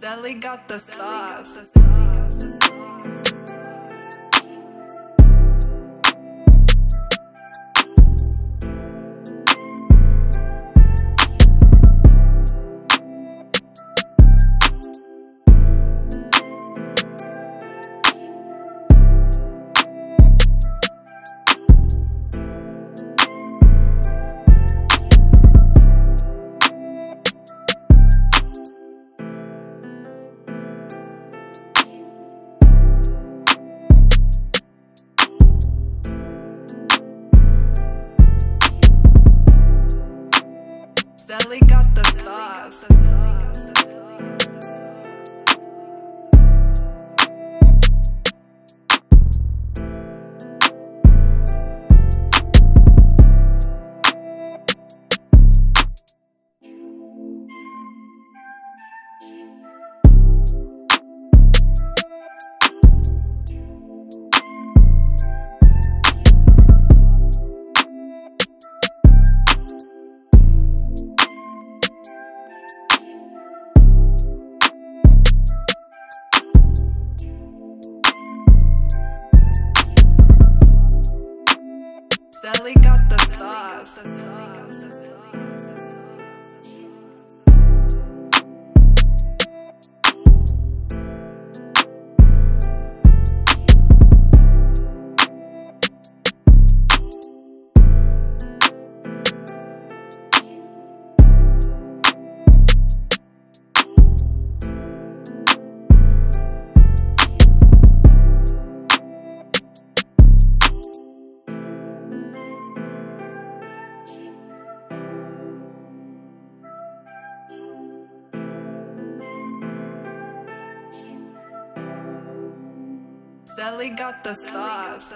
Sally got the sauce. Sally got the sauce. Sally got the sauce. Sally got the sauce.